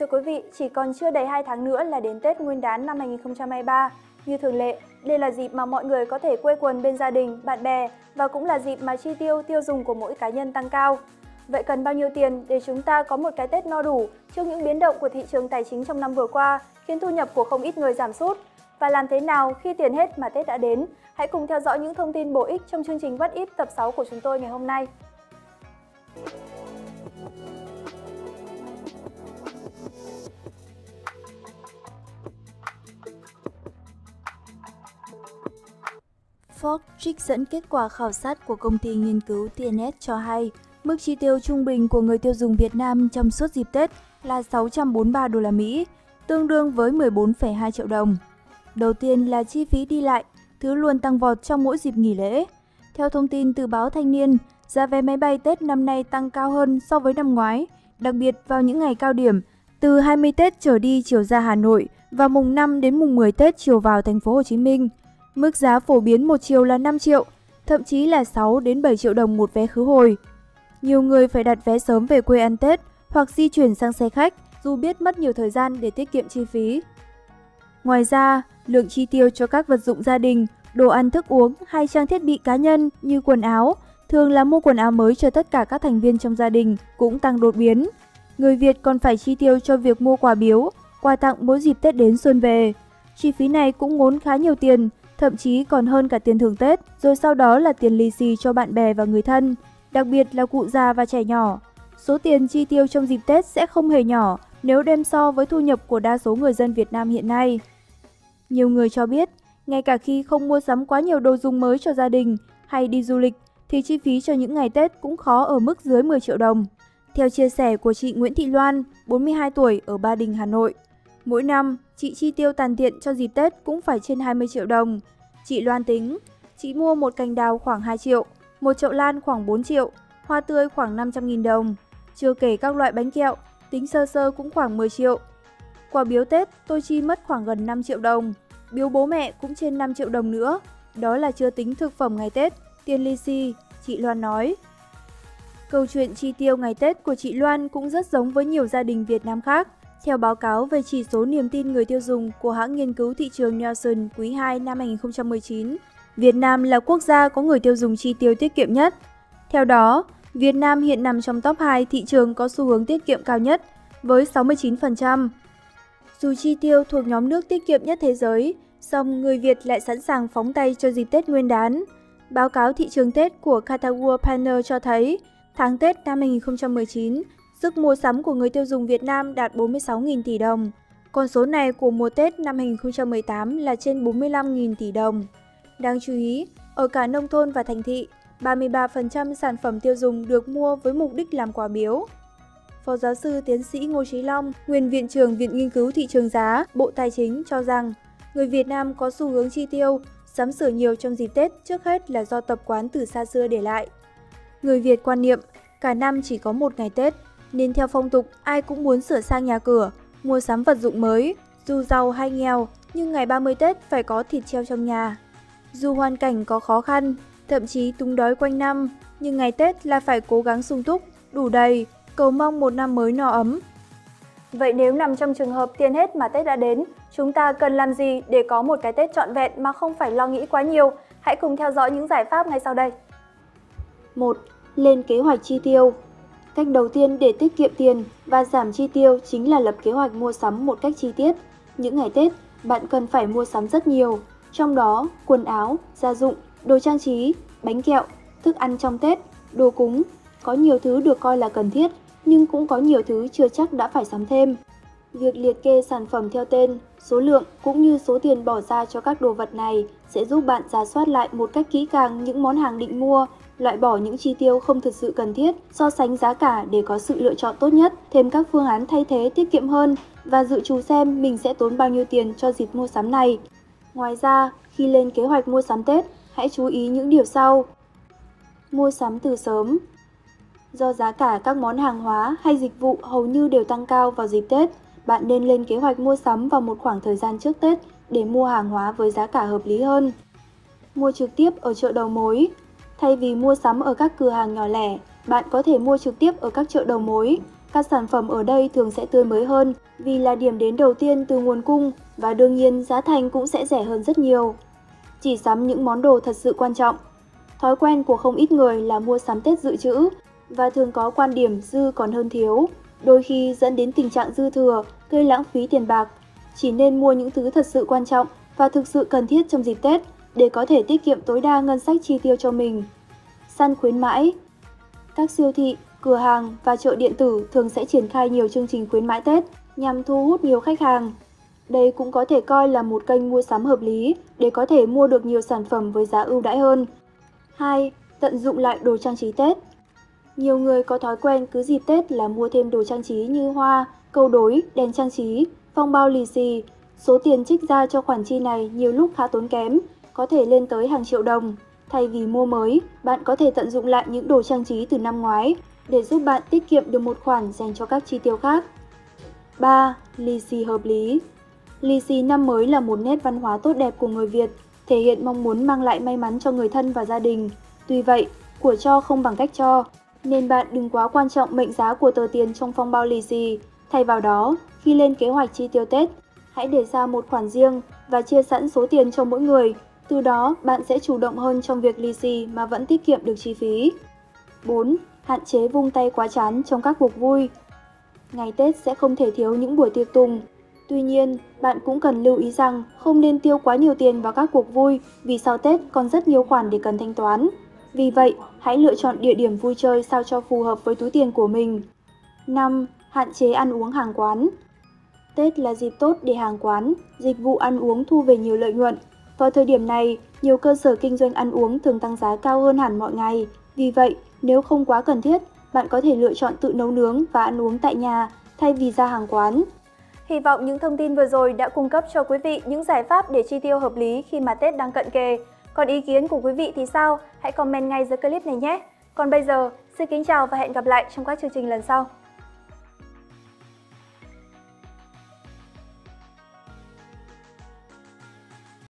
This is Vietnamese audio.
Thưa quý vị, chỉ còn chưa đầy 2 tháng nữa là đến Tết Nguyên đán năm 2023. Như thường lệ, đây là dịp mà mọi người có thể quây quần bên gia đình, bạn bè và cũng là dịp mà chi tiêu tiêu dùng của mỗi cá nhân tăng cao. Vậy cần bao nhiêu tiền để chúng ta có một cái Tết no đủ trước những biến động của thị trường tài chính trong năm vừa qua khiến thu nhập của không ít người giảm sút? Và làm thế nào khi tiền hết mà Tết đã đến? Hãy cùng theo dõi những thông tin bổ ích trong chương trình What If tập 6 của chúng tôi ngày hôm nay. Forbes trích dẫn kết quả khảo sát của công ty nghiên cứu TNS cho hay, mức chi tiêu trung bình của người tiêu dùng Việt Nam trong suốt dịp Tết là 643 đô la Mỹ, tương đương với 14,2 triệu đồng. Đầu tiên là chi phí đi lại, thứ luôn tăng vọt trong mỗi dịp nghỉ lễ. Theo thông tin từ báo Thanh niên, giá vé máy bay Tết năm nay tăng cao hơn so với năm ngoái, đặc biệt vào những ngày cao điểm, từ 20 Tết trở đi chiều ra Hà Nội và mùng 5 đến mùng 10 Tết chiều vào thành phố Hồ Chí Minh. Mức giá phổ biến một chiều là 5 triệu, thậm chí là 6 đến 7 triệu đồng một vé khứ hồi. Nhiều người phải đặt vé sớm về quê ăn Tết hoặc di chuyển sang xe khách dù biết mất nhiều thời gian để tiết kiệm chi phí. Ngoài ra, lượng chi tiêu cho các vật dụng gia đình, đồ ăn thức uống hay trang thiết bị cá nhân như quần áo, thường là mua quần áo mới cho tất cả các thành viên trong gia đình cũng tăng đột biến. Người Việt còn phải chi tiêu cho việc mua quà biếu, quà tặng mỗi dịp Tết đến xuân về. Chi phí này cũng ngốn khá nhiều tiền, thậm chí còn hơn cả tiền thưởng Tết, rồi sau đó là tiền lì xì cho bạn bè và người thân, đặc biệt là cụ già và trẻ nhỏ. Số tiền chi tiêu trong dịp Tết sẽ không hề nhỏ nếu đem so với thu nhập của đa số người dân Việt Nam hiện nay. Nhiều người cho biết, ngay cả khi không mua sắm quá nhiều đồ dùng mới cho gia đình hay đi du lịch, thì chi phí cho những ngày Tết cũng khó ở mức dưới 10 triệu đồng. Theo chia sẻ của chị Nguyễn Thị Loan, 42 tuổi ở Ba Đình, Hà Nội, mỗi năm chị chi tiêu tàn tiện cho dịp Tết cũng phải trên 20 triệu đồng. Chị Loan tính, chị mua một cành đào khoảng 2 triệu, một chậu lan khoảng 4 triệu, hoa tươi khoảng 500.000 đồng. Chưa kể các loại bánh kẹo, tính sơ sơ cũng khoảng 10 triệu. Quà biếu Tết tôi chi mất khoảng gần 5 triệu đồng, biếu bố mẹ cũng trên 5 triệu đồng nữa. Đó là chưa tính thực phẩm ngày Tết, tiền lì xì, chị Loan nói. Câu chuyện chi tiêu ngày Tết của chị Loan cũng rất giống với nhiều gia đình Việt Nam khác. Theo báo cáo về chỉ số niềm tin người tiêu dùng của hãng nghiên cứu thị trường Nielsen quý 2 năm 2019, Việt Nam là quốc gia có người tiêu dùng chi tiêu tiết kiệm nhất. Theo đó, Việt Nam hiện nằm trong top 2 thị trường có xu hướng tiết kiệm cao nhất với 69%. Dù chi tiêu thuộc nhóm nước tiết kiệm nhất thế giới, song người Việt lại sẵn sàng phóng tay cho dịp Tết Nguyên đán. Báo cáo thị trường Tết của Catawar Panel cho thấy, tháng Tết năm 2019, sức mua sắm của người tiêu dùng Việt Nam đạt 46.000 tỷ đồng. Con số này của mùa Tết năm 2018 là trên 45.000 tỷ đồng. Đáng chú ý, ở cả nông thôn và thành thị, 33% sản phẩm tiêu dùng được mua với mục đích làm quà biếu. Phó giáo sư tiến sĩ Ngô Trí Long, nguyên viện trưởng Viện Nghiên cứu Thị trường giá, Bộ Tài chính cho rằng, người Việt Nam có xu hướng chi tiêu, sắm sửa nhiều trong dịp Tết trước hết là do tập quán từ xa xưa để lại. Người Việt quan niệm, cả năm chỉ có một ngày Tết, nên theo phong tục ai cũng muốn sửa sang nhà cửa, mua sắm vật dụng mới, dù giàu hay nghèo, nhưng ngày 30 Tết phải có thịt treo trong nhà. Dù hoàn cảnh có khó khăn, thậm chí túng đói quanh năm, nhưng ngày Tết là phải cố gắng sung túc, đủ đầy, cầu mong một năm mới no ấm. Vậy nếu nằm trong trường hợp tiền hết mà Tết đã đến, chúng ta cần làm gì để có một cái Tết trọn vẹn mà không phải lo nghĩ quá nhiều? Hãy cùng theo dõi những giải pháp ngay sau đây. 1. Lên kế hoạch chi tiêu Cách đầu tiên để tiết kiệm tiền và giảm chi tiêu chính là lập kế hoạch mua sắm một cách chi tiết. Những ngày Tết, bạn cần phải mua sắm rất nhiều, trong đó quần áo, gia dụng, đồ trang trí, bánh kẹo, thức ăn trong Tết, đồ cúng. Có nhiều thứ được coi là cần thiết, nhưng cũng có nhiều thứ chưa chắc đã phải sắm thêm. Việc liệt kê sản phẩm theo tên, số lượng cũng như số tiền bỏ ra cho các đồ vật này sẽ giúp bạn ra soát lại một cách kỹ càng những món hàng định mua, loại bỏ những chi tiêu không thực sự cần thiết, so sánh giá cả để có sự lựa chọn tốt nhất, thêm các phương án thay thế tiết kiệm hơn và dự trù xem mình sẽ tốn bao nhiêu tiền cho dịp mua sắm này. Ngoài ra, khi lên kế hoạch mua sắm Tết, hãy chú ý những điều sau. Mua sắm từ sớm Do giá cả các món hàng hóa hay dịch vụ hầu như đều tăng cao vào dịp Tết, bạn nên lên kế hoạch mua sắm vào một khoảng thời gian trước Tết để mua hàng hóa với giá cả hợp lý hơn. Mua trực tiếp ở chợ đầu mối Thay vì mua sắm ở các cửa hàng nhỏ lẻ, bạn có thể mua trực tiếp ở các chợ đầu mối. Các sản phẩm ở đây thường sẽ tươi mới hơn vì là điểm đến đầu tiên từ nguồn cung và đương nhiên giá thành cũng sẽ rẻ hơn rất nhiều. Chỉ sắm những món đồ thật sự quan trọng. Thói quen của không ít người là mua sắm Tết dự trữ và thường có quan điểm dư còn hơn thiếu, đôi khi dẫn đến tình trạng dư thừa, gây lãng phí tiền bạc. Chỉ nên mua những thứ thật sự quan trọng và thực sự cần thiết trong dịp Tết để có thể tiết kiệm tối đa ngân sách chi tiêu cho mình. Săn khuyến mãi Các siêu thị, cửa hàng và chợ điện tử thường sẽ triển khai nhiều chương trình khuyến mãi Tết nhằm thu hút nhiều khách hàng. Đây cũng có thể coi là một kênh mua sắm hợp lý để có thể mua được nhiều sản phẩm với giá ưu đãi hơn. 2. Tận dụng lại đồ trang trí Tết Nhiều người có thói quen cứ dịp Tết là mua thêm đồ trang trí như hoa, câu đối, đèn trang trí, phong bao lì xì. Số tiền trích ra cho khoản chi này nhiều lúc khá tốn kém, có thể lên tới hàng triệu đồng. Thay vì mua mới, bạn có thể tận dụng lại những đồ trang trí từ năm ngoái để giúp bạn tiết kiệm được một khoản dành cho các chi tiêu khác. 3. Lì xì hợp lý Lì xì năm mới là một nét văn hóa tốt đẹp của người Việt, thể hiện mong muốn mang lại may mắn cho người thân và gia đình. Tuy vậy, của cho không bằng cách cho, nên bạn đừng quá quan trọng mệnh giá của tờ tiền trong phong bao lì xì. Thay vào đó, khi lên kế hoạch chi tiêu Tết, hãy để ra một khoản riêng và chia sẵn số tiền cho mỗi người. Từ đó, bạn sẽ chủ động hơn trong việc lì xì mà vẫn tiết kiệm được chi phí. 4. Hạn chế vung tay quá chán trong các cuộc vui. Ngày Tết sẽ không thể thiếu những buổi tiệc tùng. Tuy nhiên, bạn cũng cần lưu ý rằng không nên tiêu quá nhiều tiền vào các cuộc vui vì sau Tết còn rất nhiều khoản để cần thanh toán. Vì vậy, hãy lựa chọn địa điểm vui chơi sao cho phù hợp với túi tiền của mình. 5. Hạn chế ăn uống hàng quán Tết là dịp tốt để hàng quán, dịch vụ ăn uống thu về nhiều lợi nhuận. Vào thời điểm này, nhiều cơ sở kinh doanh ăn uống thường tăng giá cao hơn hẳn mọi ngày. Vì vậy, nếu không quá cần thiết, bạn có thể lựa chọn tự nấu nướng và ăn uống tại nhà thay vì ra hàng quán. Hy vọng những thông tin vừa rồi đã cung cấp cho quý vị những giải pháp để chi tiêu hợp lý khi mà Tết đang cận kề. Còn ý kiến của quý vị thì sao? Hãy comment ngay dưới clip này nhé! Còn bây giờ, xin kính chào và hẹn gặp lại trong các chương trình lần sau.